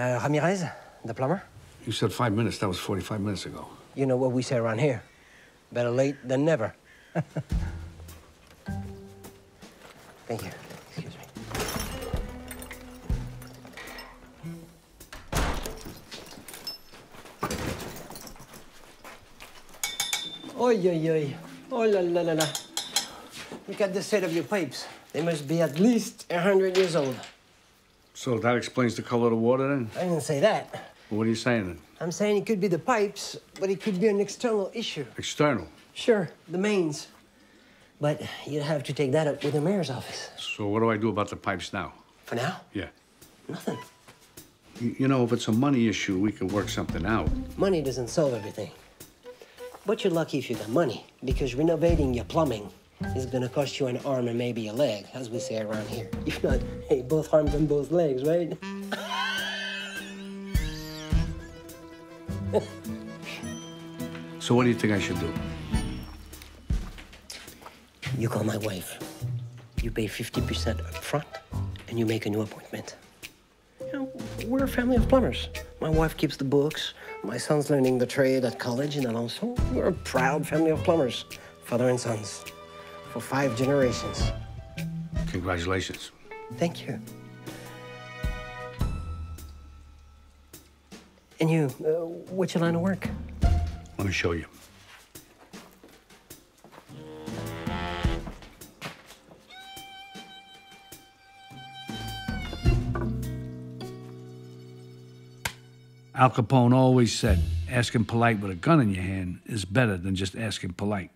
Uh, Ramirez, the plumber? You said five minutes. That was 45 minutes ago. You know what we say around here. Better late than never. Thank you. Excuse me. Oi, oi, oi. Oh, la, la, la, la. Look at the state of your pipes. They must be at least a 100 years old. So that explains the color of the water then? I didn't say that. What are you saying then? I'm saying it could be the pipes, but it could be an external issue. External. Sure, the mains. But you'd have to take that up with the mayor's office. So what do I do about the pipes now? For now, Yeah. nothing. You, you know, if it's a money issue, we can work something out. Money doesn't solve everything. But you're lucky if you got money, because renovating your plumbing is gonna cost you an arm and maybe a leg, as we say around here. If not, hey, both arms and both legs, right? So what do you think I should do? You call my wife. You pay 50% up front, and you make a new appointment. You know, we're a family of plumbers. My wife keeps the books. My son's learning the trade at college in Alençon. We're a proud family of plumbers, father and sons, for five generations. Congratulations. Thank you. And you, uh, what's your line of work? Let me show you. Al Capone always said, asking polite with a gun in your hand is better than just asking polite.